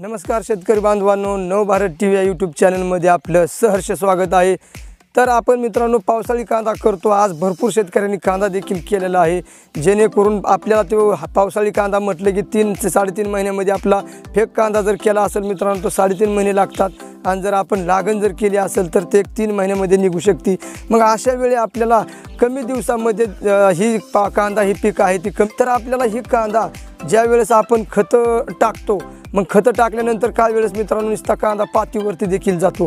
नमस्कार शेतकरी बांधवांनो नव भारत टी व्ही या यूट्यूब चॅनलमध्ये आपलं सहर्ष स्वागत आहे. तर आपण मित्रांनो पावसाळी कांदा करतो. आज भरपूर शेतकऱ्यांनी कांदा देखील केलेला आहे. जेणेकरून आपल्याला तो पावसाळी कांदा म्हटलं की तीन ते साडेतीन महिन्यामध्ये आपला फेक कांदा जर केला असेल मित्रांनो तो साडेतीन महिने लागतात. आणि जर आपण लागण जर केली असेल तर ते एक तीन महिन्यामध्ये निघू शकते. मग अशा वेळी आपल्याला कमी दिवसामध्ये ही पा कांदा ही पीक आहे ती कमी तर आपल्याला ही कांदा ज्या वेळेस आपण खतं टाकतो मग खतं टाकल्यानंतर काही वेळेस मित्रांनो नुसता कांदा पातीवरती देखील जातो.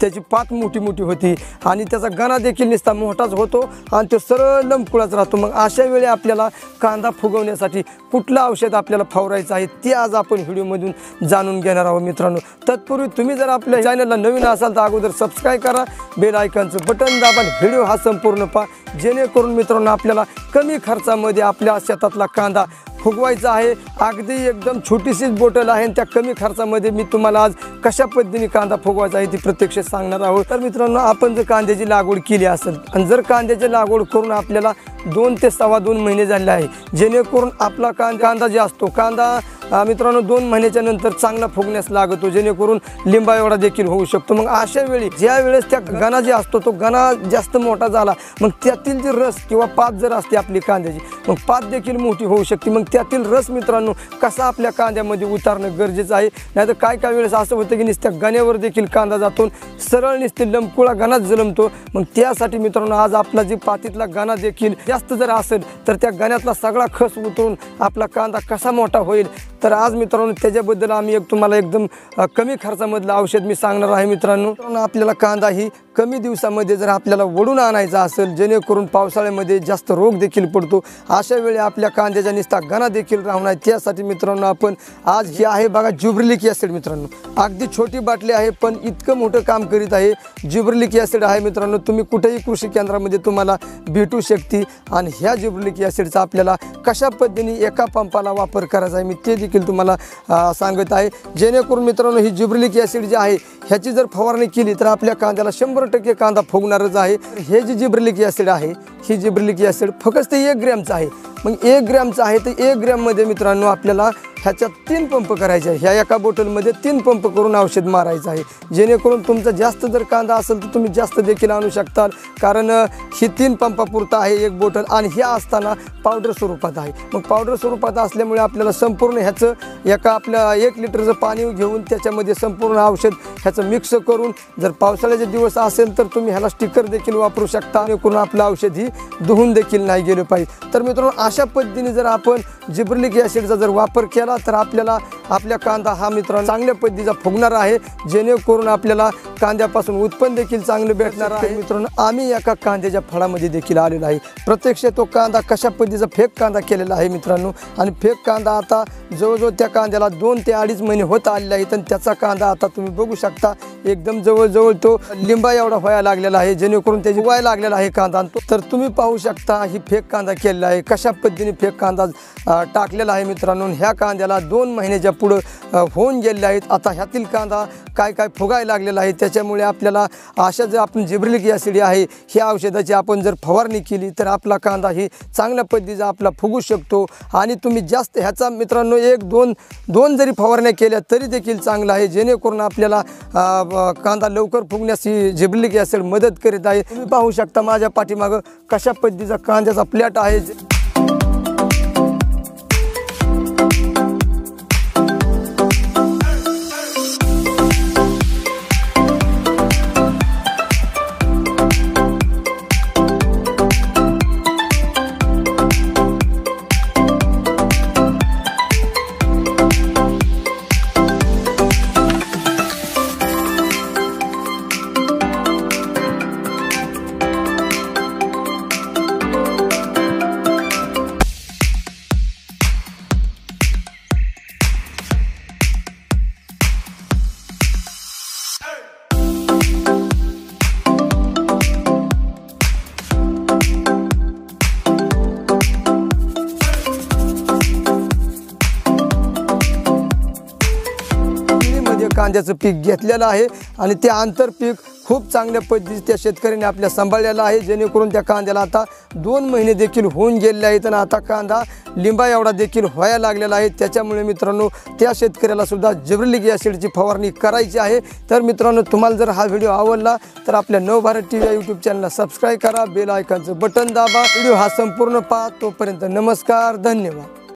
त्याची पात मोठी मोठी होती आणि त्याचा गणा देखील नुसता मोठाच होतो आणि तो सरळ लंबकुळाच राहतो. मग अशा वेळी आपल्याला कांदा फुगवण्यासाठी कुठलं औषध आपल्याला फवारायचं आहे ते आज आपण व्हिडिओमधून जाणून घेणार आहोत मित्रांनो. तत्पूर्वी तुम्ही जर आपल्या चॅनलला नवीन असाल तर अगोदर सबस्क्राईब करा बेल आयकॉनचं बटन दाबा व्हिडिओ हा संपूर्ण पहा. जेणेकरून मित्रांनो आपल्याला कमी खर्चामध्ये आपल्या शेतातला कांदा फुगवायचं आहे. अगदी एकदम छोटीशीच बोटल आहे आणि त्या कमी खर्चामध्ये मी तुम्हाला आज कशा पद्धतीने कांदा फुगवायचा आहे ती प्रत्यक्ष सांगणार आहोत. तर मित्रांनो आपण जर कांद्याची लागवड केली असेल आणि जर कांद्याची लागवड करून आपल्याला दोन ते सव्वा दोन महिने झाले आहे. जेणेकरून आपला कांदा कांदा जे असतो कांदा मित्रांनो दोन महिन्याच्या नंतर चांगला फुगण्यास लागतो. जेणेकरून लिंबा एवढा देखील होऊ शकतो. मग अशा वेळी ज्या वेळेस त्या गणा जे असतो तो गणा जास्त मोठा झाला मग त्यातील जे रस किंवा पात जर असते आपली कांद्याची मग पात देखील मोठी होऊ शकते. मग त्यातील रस मित्रांनो कसा आपल्या कांद्यामध्ये उतारणं गरजेचं आहे? नाहीतर काय काय वेळेस असं होतं की नुसत्या गण्यावर देखील कांदा जातो सरळ नुसते लंबकुळा गणाच जलमतो. मग त्यासाठी मित्रांनो आज आपला जे पातीतला गणा देखील जास्त जर असेल तर त्या गण्यातला सगळा खस उतरून आपला कांदा कसा मोठा होईल? तर आज मित्रांनो त्याच्याबद्दल आम्ही एक तुम्हाला एकदम कमी खर्चामधलं औषध मी सांगणार आहे मित्रांनो, आपल्याला कांदा ही कमी दिवसामध्ये जर आपल्याला वडून आणायचा असेल जेणेकरून पावसाळ्यामध्ये जास्त रोग देखील पडतो. अशा वेळी आपल्या कांद्याच्या निस्ता गणा देखील राहणार त्यासाठी मित्रांनो आपण आज ही आहे बघा ज्युब्रिलिक ॲसिड मित्रांनो. अगदी छोटी बाटली आहे पण इतकं मोठं काम करीत आहे. ज्युब्रिलिक ॲसिड आहे मित्रांनो तुम्ही कुठेही कृषी केंद्रामध्ये तुम्हाला भेटू शकते. आणि ह्या ज्युब्रिलिक ॲसिडचा आपल्याला कशा पद्धतीने एका पंपाला वापर करायचा आहे मी ते देखील तुम्हाला सांगत आहे. जेणेकरून मित्रांनो ही ज्युब्रिलिक ॲसिड जे आहे ह्याची जर फवारणी केली तर आपल्या कांद्याला शंभर टक्के कांदा फुगणारच आहे. हे जे जिब्रिलिक ॲसिड आहे ही जिब्रिलिक ॲसिड फक्त ते एक ग्रॅमचं आहे. मग एक ग्रॅमचं आहे तर एक ग्रॅममध्ये मित्रांनो आपल्याला ह्याच्यात तीन पंप करायचे आहे. ह्या एका बॉटलमध्ये तीन पंप करून औषध मारायचं आहे. जेणेकरून तुमचा जास्त जर कांदा असेल तर तुम्ही जास्त देखील आणू शकता कारण ही तीन पंपापुरता आहे एक बॉटल आणि ह्या असताना पावडर स्वरूपात आहे. मग पावडर स्वरूपात असल्यामुळे आपल्याला संपूर्ण ह्याचं एका आपल्या एक लिटरचं पाणी घेऊन त्याच्यामध्ये संपूर्ण औषध ह्याचं मिक्स करून जर पावसाळ्याचे दिवस असेल तर तुम्ही ह्याला स्टिकर देखील वापरू शकता. जेणेकरून आपलं औषध ही धुवून देखील नाही गेलं पाहिजे. तर मित्रांनो अशा पद्धतीने जर आपण जिब्रिलिक ॲसिडचा जर वापर केला तर आपल्याला आपल्या कांदा हा मित्रांनो चांगल्या पद्धतीचा फुगणार आहे. जेणेकरून आपल्याला कांद्यापासून उत्पन्न देखील चांगलं भेटणार आहे. मित्रांनो आम्ही एका कांद्याच्या फळामध्ये देखील आलेलो आहे. प्रत्यक्ष तो कांदा कशा पद्धतीचा फेक कांदा केलेला आहे मित्रांनो? आणि फेक कांदा आता जवळजवळ त्या कांद्याला दोन ते अडीच महिने होत आलेले आहेत. आणि त्याचा कांदा आता तुम्ही बघू शकता एकदम जवळजवळ तो लिंबा एवढा व्हायला लागलेला आहे. जेणेकरून त्याची व्हायला लागलेला आहे कांदा. तर तुम्ही पाहू शकता ही फेक कांदा केलेला आहे. कशा पद्धतीने फेक कांदा टाकलेला आहे मित्रांनो? ह्या कांद्या कांद्याला दोन महिन्याच्या पुढं होऊन गेलेले आहेत. आता ह्यातील कांदा काय काय फुगायला लागलेला आहे त्याच्यामुळे आपल्याला अशा जर आपण जिब्रिलिक ॲसिड आहे ह्या औषधाची आपण जर फवारणी केली तर आपला कांदा ही चांगल्या पद्धतीचा आपला फुगू शकतो. आणि तुम्ही जास्त ह्याचा मित्रांनो एक दोन दोन जरी फवारण्या केल्या तरी देखील चांगलं आहे. जेणेकरून आपल्याला कांदा लवकर फुगण्यास ही जिब्रिलिक ॲसिड मदत करीत आहे. तुम्ही पाहू शकता माझ्या पाठीमागं कशा पद्धतीचा कांद्याचा प्लॅट आहे. कांद्याचं पीक घेतलेलं आहे आणि ते आंतरपीक खूप चांगल्या पद्धतीने त्या शेतकऱ्याने आपल्या सांभाळलेला आहे. जेणेकरून त्या कांद्याला आता दोन महिने देखील होऊन गेलेले आता कांदा लिंबा एवढा देखील व्हायला लागलेला आहे. त्याच्यामुळे मित्रांनो, त्या शेतकऱ्याला सुद्धा जिब्रिलिक ॲसिडची फवारणी करायची आहे. तर मित्रांनो जर हा व्हिडिओ आवडला, तर नव भारत टी या यूट्यूब चॅनलला सबस्क्राईब करा बेल आयकॉनचं बटन दाबा. व्हिडिओ हा संपूर्ण पहा. तोपर्यंत नमस्कार, धन्यवाद.